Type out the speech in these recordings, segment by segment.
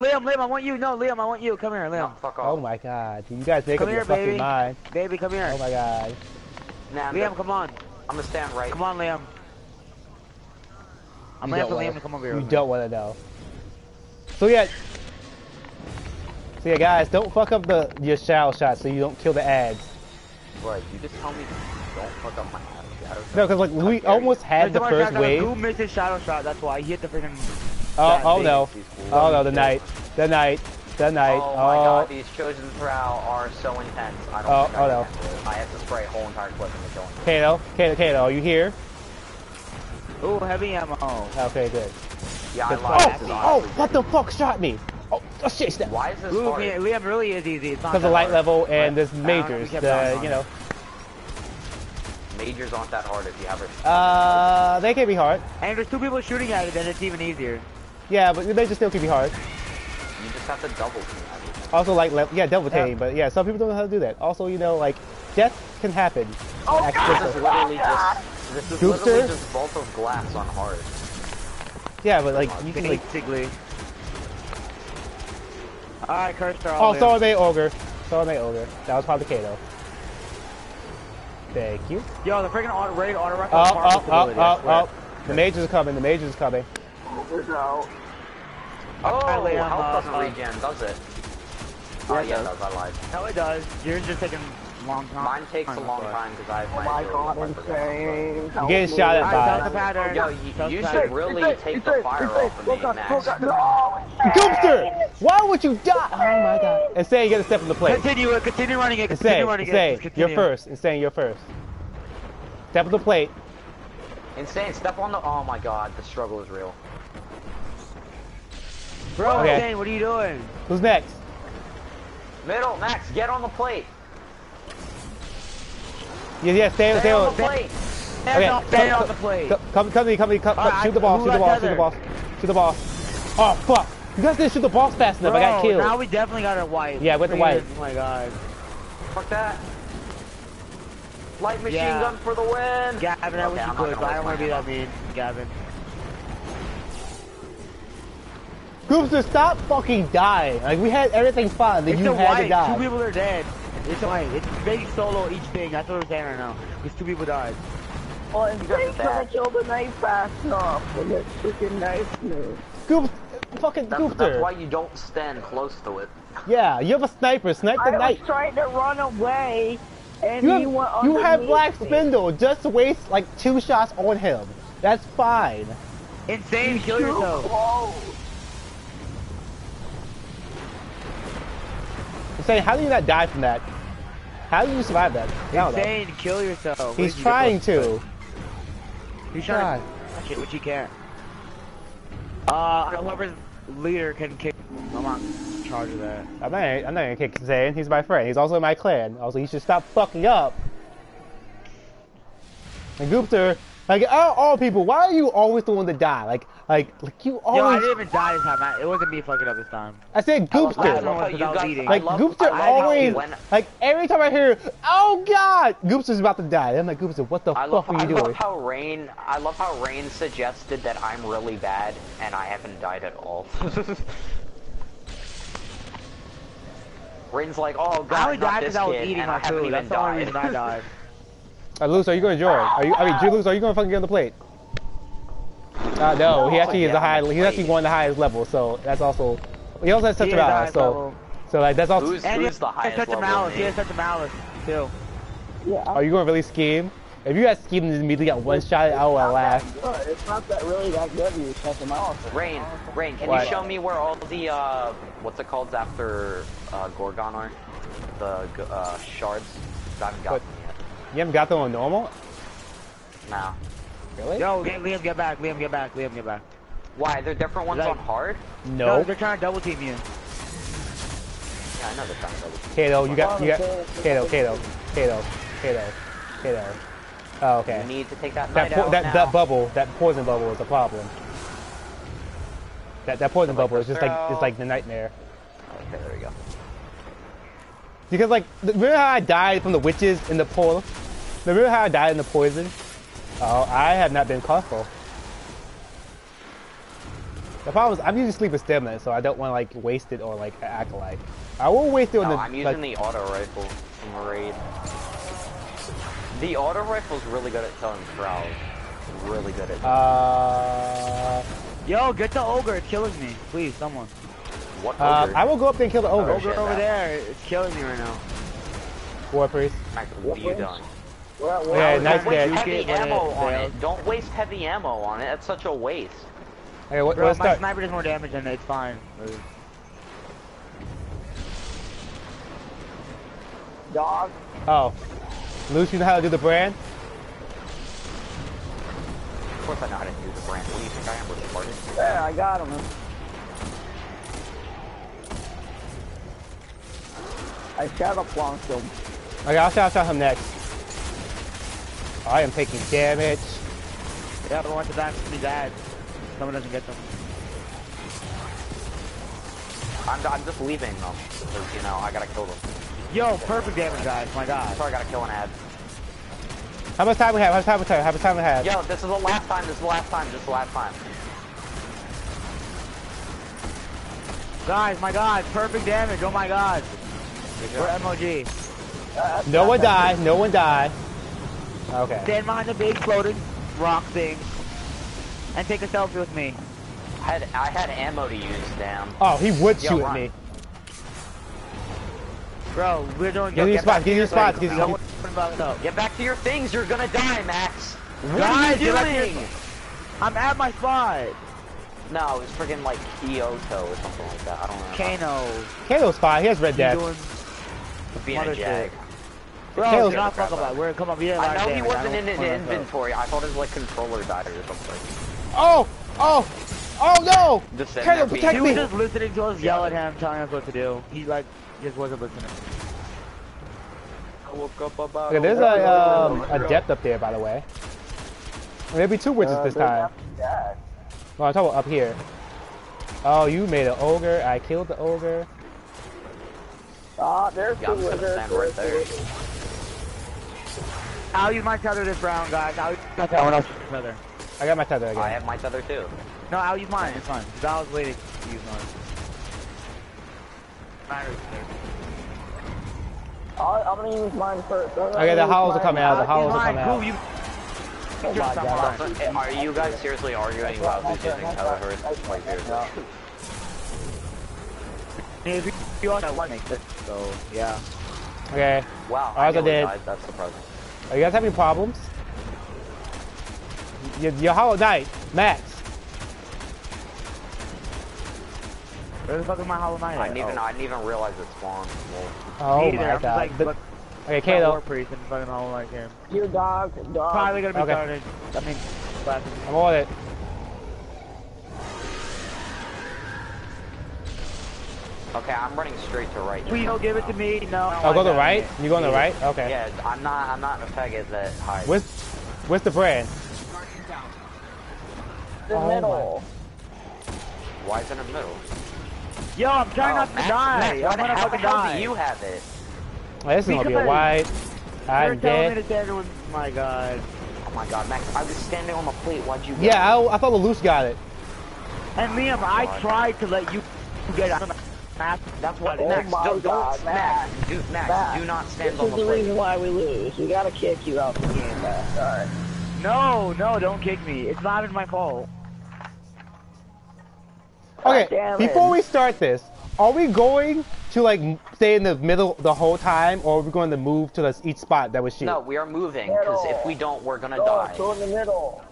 Liam, Liam, I want you. No, Liam, I want you. Come here, Liam. No, fuck Oh my god. You guys make Come up here, your fucking baby. mind. Baby, come here. Oh my god. Nah, I'm, Liam, good. come on. I'm gonna stand right. Come on, Liam. I'm You gonna have for wanna- Liam to come over here. You with don't want to know. So yeah. So yeah, guys, don't fuck up the your shadow shot so you don't kill the ads. What? You just tell me don't fuck up my shadow. No, because like we almost had the There's someone first shot- wave. Who missed his shadow shot? That's why he hit the freaking. Oh, oh no. Oh no, the knight. The knight. The knight. Oh Oh, my god, these chosen prowl are so intense. I don't Oh, oh no. I have to spray a whole entire clip into killing them. Kato, Kato, Kato, are you here? Ooh, heavy ammo. Okay, good. Yeah, I Oh, lied. Oh, what the fuck shot me? Oh, oh shit, easy. Why is this Ooh, hard? Liam, Liam really is easy. It's not Because that of light hard. level and But there's I don't know if majors, we kept going the, you know. Majors aren't that hard if you have a. Uh, they can be hard. And if there's two people shooting at it, then it's even easier. Yeah, but they just still can be hard. You just have to double team everything. Also, like, le- yeah, double Yeah. team, but yeah, some people don't know how to do that. Also, you know, like, death can happen. Oh, This is accidentally. literally just. This is Goopster? literally just vault of glass on hard. Yeah, but like, you can like. Basically. Alright, cursed are Oh, all sorry, may ogre. Sorry, may ogre. That was probably Kato. Thank you. Yo, the freaking auto raid auto rocket. Up, up, up, up, up. The majors are coming. The majors are coming. Oh, Liam, health doesn't uh, regen, does it? Yeah, oh, it yeah, it does. does. I lied. No, it does. Yours just taking a long time. Mine takes a long time because I have my. Oh my god, if I forget. insane. You're getting shot at Alright, tell the pattern. Yo, Tell you, us you should pattern. really take the fire off of me, Max. No! Goopster! Why would you die? Oh my god. And say you gotta step on the plate. Continue it. Continue running it. And Continue running it. say, Just you're first. And saying you're first. Step on the plate. Insane, step on the. Oh my god, the struggle is real. Bro, Okay. Insane, what are you doing? Who's next? Middle, Max, get on the plate. Yeah, yeah, stay, Stay stay on on. the plate. Stand Okay, on, stand come- on the plate. Come, come, come to me, come to me, come, come, Alright, shoot the ball, shoot the ball, shoot the ball, shoot the ball. Oh fuck! You guys didn't shoot the balls fast enough. I got killed. Now we definitely got a white. Yeah, with the white. Oh my god. Fuck that. Light machine Yeah. gun for the win. Gavin, I Okay, wish I'm you not could, but I don't want to be that mean. Gavin. Goopster, stop fucking dying. Like we had everything fine, then It's you a had white. to die. Two people are dead. It's a white. It's very solo each thing. That's what we're saying right now. Because two people died. Well, insane guys are couldn't kill the knife fast enough with that freaking knife move. Goop, fucking That's, Goopster. that's why you don't stand close to it. Yeah, you have a sniper. Snipe I the was knight. trying to run away, and You he went have, you have Black me. Spindle. Just waste like two shots on him. That's fine. Insane, kill yourself. close. Saying, how do you not die from that? How do you survive that? I don't know. Insane, kill yourself. He's you trying to. He's trying to. Shit, which he can't. Uh, whoever's leader can kick. I'm not in charge of that. I'm not, I'm not gonna kick Zayn. He's my friend. He's also in my clan. Also, he should stop fucking up. And Goopster, like all, all people, why are you always the one to die? Like, like, like you always. Yo, I didn't even die this time. I, it wasn't me fucking up this time. I said I love how- I Goopster. love you Without guys- leading. I Like love- Goopster I love how always, when- like every time I hear, oh god, Goopster's about to die. I'm like, Goopster, what the I fuck love, are I you love doing? how Rain. I love how Rain suggested that I'm really bad, and I haven't died at all. Rain's like, oh god, I only not died this because I was kid, eating and my I haven't food. even That's the only died. reason I died. Uh, Luce, are you gonna join? Are you? I mean, Julius, are you gonna fucking get on the plate? Uh, no, he actually is Yeah, the high. on He's actually plate. one of the highest level, so that's also. He also has such He a is the balance, so level. so like that's also. Who's, And he who's the has highest such a level? malice. of He me? has such a malice, too. Yeah, Are you gonna really scheme? If you guys scheme and immediately got one shot, I will laugh. good. It's not that really that good. You check him out. Rain, Rain, can What? you show me where all the uh, what's it called after uh, Gorgon are? The uh, shards. I haven't got What? them yet. You haven't got them on normal? No. Really? Yo, get, Liam, get back. Liam, get back. Liam, get back. Why? They're different ones Like- on hard. No, No. they're trying to double team you. Yeah, I know they're trying to double. Kato, you got you got Kato, Kato, Kato, Kato, Kato. Oh, okay. You need to take that That out that that bubble, that poison bubble is a problem. That that poison Like bubble is just like throw. it's like the nightmare. Okay, there we go. Because like, remember how I died from the witches in the pool? Remember how I died in the poison? Oh, I have not been careful. The problem is I'm using sleep Sleeper Simulant, so I don't want to like waste it or like act like. I will waste it on No, the. I'm using like, the auto rifle from the raid. The auto rifle's really good at killing crowds. Really good at Uh, Yo, get the ogre. It's killing me. Please, someone. what uh, ogre? I will go up there and kill the ogre. Oh, Ogre shit, over that- there. It's killing me right now. War priest. Max, what are you doing? We're at Yeah, war. nice Don't waste heavy ammo but it on fails. it. Don't waste heavy ammo on it. That's such a waste. Okay, what, Bro, let's my start. sniper does more damage than it. It's fine. Dog. Oh, Lucy, you know how to do the brand? Of course I know how to do the brand. What do you think I am, retarded? Yeah, I got him. I shadow plunked him. Okay, I'll shout out him next. I am taking damage. Yeah, but once the back to be bad, someone doesn't get them. I'm, I'm just leaving them. Because, you know, I gotta kill them. Yo, perfect damage, guys. My God. So I gotta kill an ad. How much time we have? How much time we have? How much time we have? Yo, this is the last time. This is the last time. This is the last time. Guys, my God, perfect damage. Oh my God. We're MOG. No one died. No one died. Okay. Stand behind the big floating rock thing, and take a selfie with me. I had, I had ammo to use, damn. Oh, he would Yo, shoot at me. Bro, we're doing Give me good. your spots. Give me your spots. Give me Someone. Get back to your things. You're gonna die, Max. What Guys, are you get your- doing? I'm at my spot. No, it was friggin' like Kyoto or something like that. I don't know. Kano. Kano's fine. He has red You death. doing? Being a mother jag. Bro, Kale's- do not fuck about. it. We're come on. We didn't I like know he damage. I wasn't in his inventory. I thought his like controller died or something. Oh! Oh! Oh no! Just sitting Kalo, there being- protect He was me! just listening to us yell at him, telling us what to do. He like just wasn't listening. I woke up about. Okay, there's a um, a depth up there, by the way. There'll be two witches Uh, this time. nothing dead. No, I'm talking about up here. Oh, you made an ogre. I killed the ogre. Ah, there's Yeah, two I'm just gonna wizards. right there. I'll use my tether this round, guys. I'll use my tether. Someone else use his tether. I got my tether again. I have my tether too. No, I'll use mine. It's fine. Because I was waiting to use mine. I'll- I'm gonna use mine first. I'm Okay, the howls are coming out. The howls are coming out. You. Oh my God. mine. Are you guys seriously arguing about who's using terahertz? Like seriously? If you, you also one makes it. So yeah. Okay. Wow, Ours I are nearly dead. That's surprising. Are you guys having problems? Your, your Hollow Knight, Max. Where the fuck is my Hollow Knight? I didn't even Oh. I didn't even realize it spawned. Well, Oh Me either. my I'm god. like, The- look, okay, my War Kalo, Priest and fucking Hollow Knight game. Your dog, dog. Probably gonna be Okay. started. I mean, classic. I'm on it. Okay, I'm running straight to right. Please don't give it to me. No. I don't I'll go to the that. right. You go on the right. Okay. Yeah, I'm not. I'm not a faggot that hides. Where's Where's the brand? the Oh middle. Why is it in the middle? Yo, I'm trying Oh, not to Max, die. Max, I'm why the gonna hell fucking the die. do you have it? Oh, this is gonna be a Because white. I'm telling me dead. to stand my god. Oh my god, Max! I was standing on the plate. Why'd you? get Yeah, it? I, I thought the loose got it. And Liam, I God. tried to let you get out. That's what. Oh Max, my don't, God, don't, Max. Max, do, Max, Max, do not stand This on is the the reason why we lose. We gotta kick you out of the game, Max. Alright. No, no, don't kick me. It's not even my fault. Okay, before we start this, are we going to like stay in the middle the whole time, or are we going to move to the, each spot that was shoot? No, we are moving because if we don't, we're gonna Go, die. go in the middle.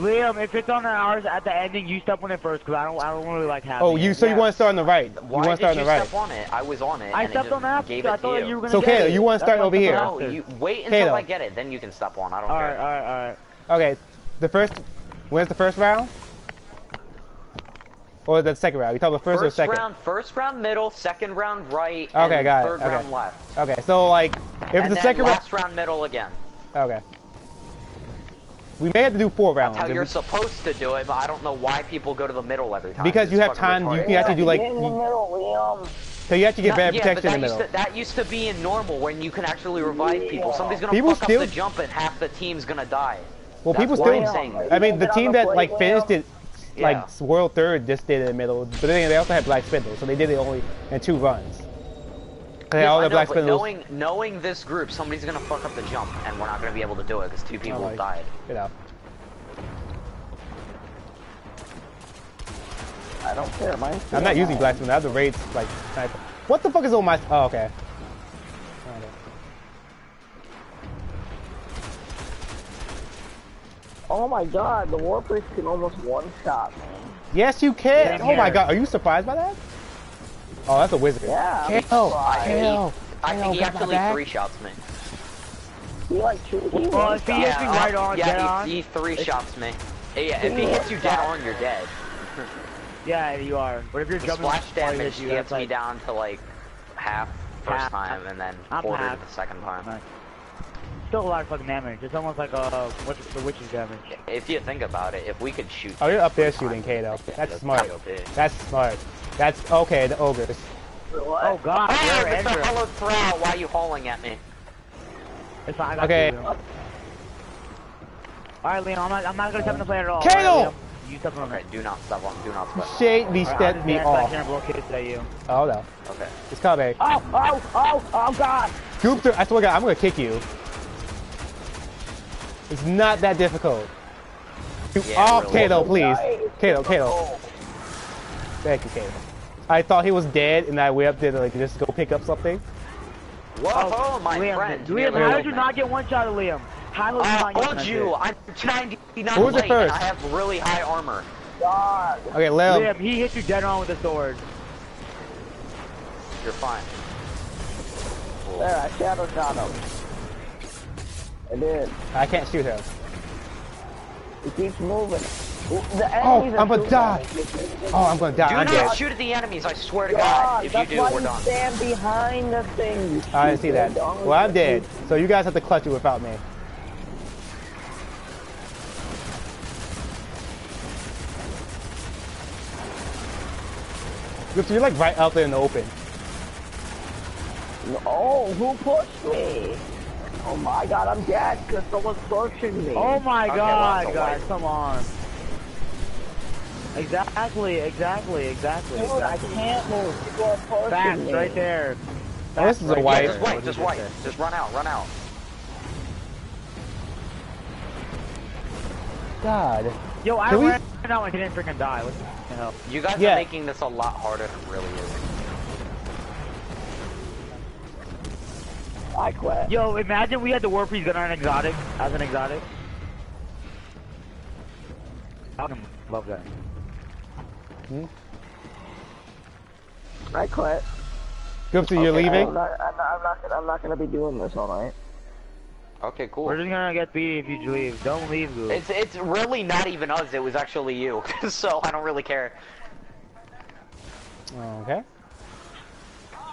Liam, if it's on ours at the ending, you step on it first, cause I don't, I don't really like having. Oh, you it. so you want to start on the right? You Why want to start on the right? step on it? I was on it. I and it stepped just on that. Gave I it thought to you. you were gonna. So, get Kayla, you wanna start over here? No, you wait until Kayla. I get it, then you can step on. I don't All care. right, all right, all right. Okay, the first. When's the first round? Or the second round? You talking about first, or First second? round, first round middle, second round right, Okay, and got it, third okay. round left. Okay, so like, if and it's the second round, last round middle again. okay. We may have to do four rounds That's how you're we- supposed to do it, but I don't know why people go to the middle every time. Because It's you have fucking time, you retarded. can actually do like, Get in the middle, Liam. so you have to get No, better yeah, but protection in that the used, middle. to, that used to be in normal when you can actually revive people. Somebody's gonna People fuck still- up the jump and half the team's gonna die. Well, That's people why still. I'm saying- I mean, the team the that like finished it, like Yeah. world third, just did it in the middle. But then they also had black spindle, so they did it only in two runs. They had Yeah, all I the know, black but spindles. knowing knowing this group, somebody's gonna fuck up the jump, and we're not gonna be able to do it because two people like- died. Get out. I don't care, man. I'm not using black spindle. I have the raids like sniper. What the fuck is on my? Oh, okay. Oh my god, the Warpers can almost one shot, man. Yes, you can. Same oh my god, are you surprised by that? Oh, that's a wizard. Yeah, I'm Kale. Kale, I Kale, think he got my actually back. three shots me. He like two. He Well, one if he hits me right on, yeah, dead he, on. he three shots me. Yeah, if he hits you dead on, you're dead. Yeah, you are. But if you're The jumping splash before he damage you, gets that's me down to like half first Half. time, and then quarter half. the second time. Nice. still a lot of fucking damage. It's almost like uh, what's the witch's damage. If you think about it, if we could shoot. Oh, you're up there shooting, Kato. That's that's smart. That's smart. That's okay. The ogres. What? Oh god, Hey, you're Mr. Andrew. Hello Throw, why are you hauling at me? It's fine. I got Okay. You, All right, Liam. I'm not. I'm not gonna step in the play at all. Kato! All right, You step on Okay, do not step on, do not step. Shade me, All right, step just me dance back off. here and blow kisses at you. Oh no, Okay. it's coming. Oh, oh, oh, oh god! Goopster, I swear to God, I'm gonna kick you. It's not that difficult. You Yeah, off, really. Kato, please. Nice. Kato, Kato. Thank you, Kato. I thought he was dead, and I went up there to like just go pick up something. Whoa, oh, my Oh, Liam, friend. Liam, nearly how did you me. not get one shot of Liam? How did I not told you, shot? I'm 99 Who was it late, and first? I have really high armor. God! Okay, Lem. Liam, he hit you dead on with a sword. You're fine. There, I shadow shot him. I did. I can't shoot him. He keeps moving. The Oh, I'm gonna die. Oh, I'm gonna die. Do I'm not dead. shoot at the enemies, I swear to God. God, If you do, we're you done. stand behind the thing. I didn't see that. Well, I'm dead. So you guys have to clutch it without me. Goopster, you're like right out there in the open. Oh, who pushed me? Oh my god, I'm dead because someone's pushing me. Oh my Okay, god, well, guys, that's come on. Exactly, exactly, exactly, Dude, I can't move. People are pushing Facts me. right there. Oh, this is a Facts white- Yeah, there. just What wait, just wait. Just run out, run out. God. Yo, I Can we- ran out and didn't freaking die. What the hell? You guys Yeah. are making this a lot harder than it really is. I quit. Yo, imagine we had the Warpies gun on an exotic, as an exotic. I fucking love that. Hmm? I quit. Goopster, you're Okay, leaving? I'm not, I'm not, I'm not, gonna- I'm not gonna be doing this all night. Okay, cool. We're just gonna get beat if you leave. Don't leave, Goo. It's it's really not even us. It was actually you. so I don't really care. Okay.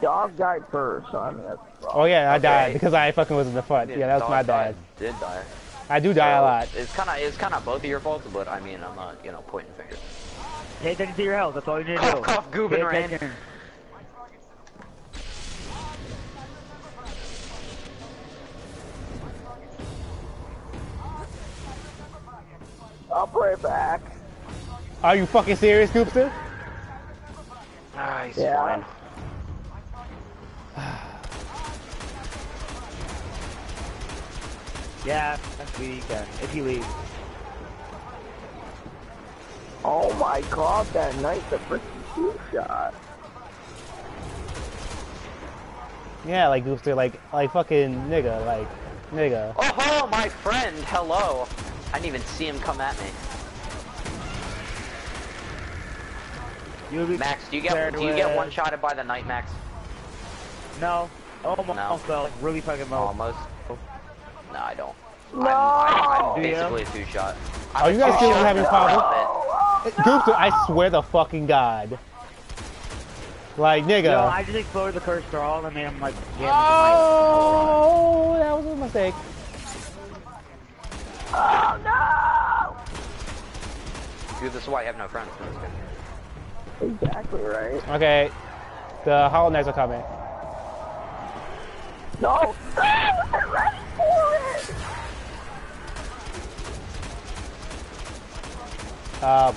Dog died first, so I mean that's wrong. Oh yeah, I Okay. died because I fucking was in the front. Yeah, that was my died- bad. Did die. I do die a lot. It's kind of it's kind of both of your faults, but I mean I'm not you know pointing fingers. Pay attention to your health. That's all you need to Cough, do. cough, Goob Pay and Rain. I'll be right back. Are you fucking serious, Goopster? Ah, he's Yeah. fine. Yeah, that's we can. If you leave. Oh my god, that knight the freaking two shot. Yeah, like Goopster, like like fucking nigga, like nigga. Oh, hello, my friend. Hello. I didn't even see him come at me. You'll be Max, do you get do you get one shotted by the knight, Max? No. Oh, Almost No. fell. Like, really fucking low. Almost. No, I don't. No! I'm, I'm, I'm basically a two shot. Are you guys still having problems? Goopster, I swear to fucking god. Like nigga. Yo, I just exploded the cursed thrall and made him like damage oh, that was a mistake. oh no! Dude, this is why I have no friends. I'm just kidding. Exactly right. Okay, the Hollow Knights are coming. No! Uh,